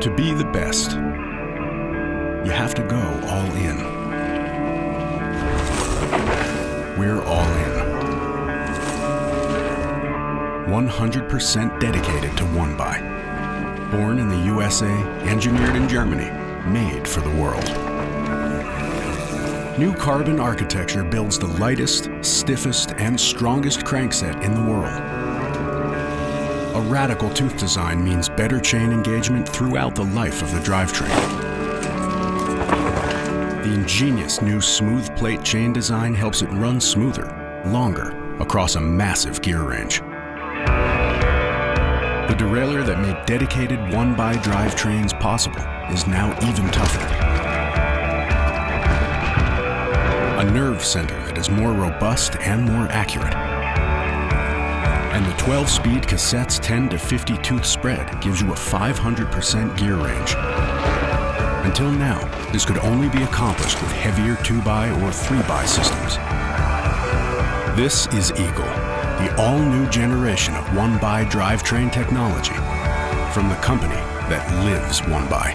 To be the best, you have to go all in. We're all in. 100% dedicated to one-by. Born in the USA, engineered in Germany, made for the world. New carbon architecture builds the lightest, stiffest, and strongest crankset in the world. A radical tooth design means better chain engagement throughout the life of the drivetrain. The ingenious new smooth plate chain design helps it run smoother, longer, across a massive gear range. The derailleur that made dedicated one-by drivetrains possible is now even tougher. A nerve center that is more robust and more accurate. And the 12-speed cassette's 10 to 50 tooth spread gives you a 500% gear range. Until now, this could only be accomplished with heavier 2x or 3x systems. This is Eagle, the all-new generation of one-by drivetrain technology from the company that lives one by.